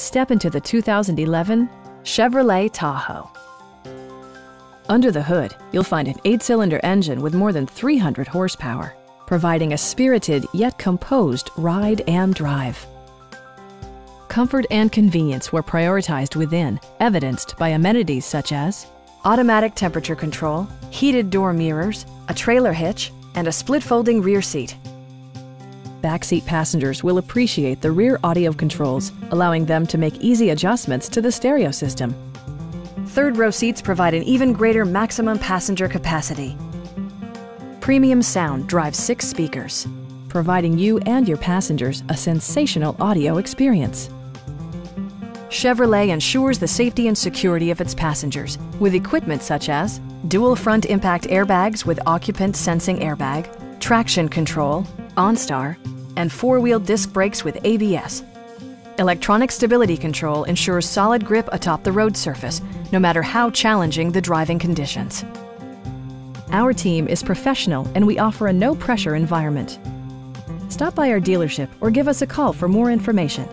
Step into the 2011 Chevrolet Tahoe. Under the hood, you'll find an eight-cylinder engine with more than 300 horsepower, providing a spirited yet composed ride and drive. Comfort and convenience were prioritized within, evidenced by amenities such as automatic temperature control, heated door mirrors, a trailer hitch, and a split folding rear seat. Backseat passengers will appreciate the rear audio controls, allowing them to make easy adjustments to the stereo system. Third row seats provide an even greater maximum passenger capacity. Premium sound drives six speakers, providing you and your passengers a sensational audio experience. Chevrolet ensures the safety and security of its passengers with equipment such as dual front impact airbags with occupant sensing airbag, traction control, OnStar, and four-wheel disc brakes with ABS. Electronic stability control ensures solid grip atop the road surface, no matter how challenging the driving conditions. Our team is professional and we offer a no-pressure environment. Stop by our dealership or give us a call for more information.